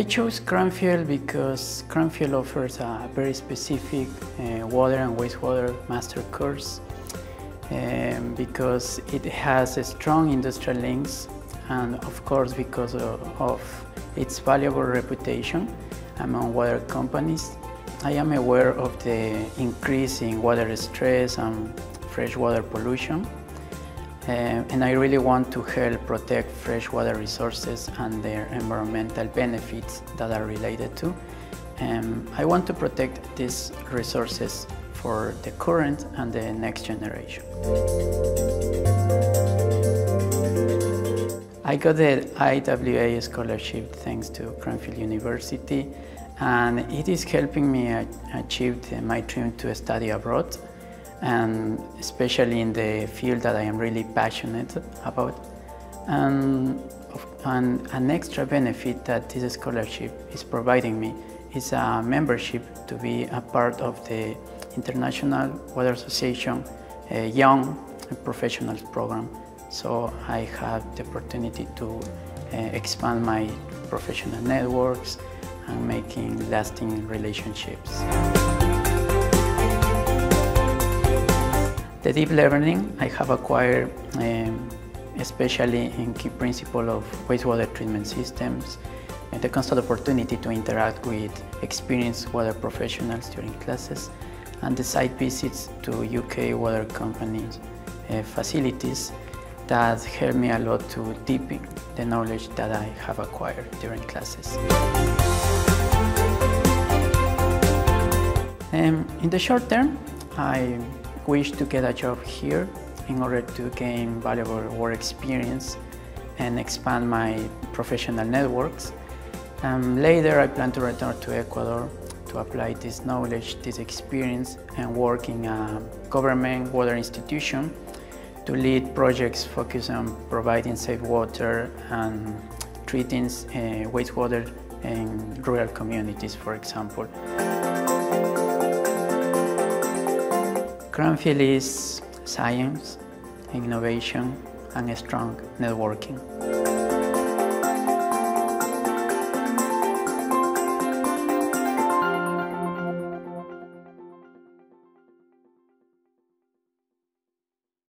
I chose Cranfield because Cranfield offers a very specific uh, water and wastewater master course um, because it has strong industrial links and of course because of, of its valuable reputation among water companies. I am aware of the increase in water stress and freshwater pollution and I really want to help protect freshwater resources and their environmental benefits that are related to. Um, I want to protect these resources for the current and the next generation. I got the IWA scholarship thanks to Cranfield University and it is helping me achieve my dream to study abroad and especially in the field that I am really passionate about. And, and an extra benefit that this scholarship is providing me is a membership to be a part of the International Water Association Young Professionals Program. So I have the opportunity to uh, expand my professional networks and making lasting relationships. The deep learning I have acquired um, especially in key principle of wastewater treatment systems and the constant opportunity to interact with experienced water professionals during classes and the site visits to UK water companies uh, facilities that helped me a lot to deepen the knowledge that I have acquired during classes. Um, in the short term, I wish to get a job here in order to gain valuable work experience and expand my professional networks. Um, later, I plan to return to Ecuador to apply this knowledge, this experience, and work in a government water institution to lead projects focused on providing safe water and treating uh, wastewater in rural communities, for example. Cranfield is science, innovation, and strong networking.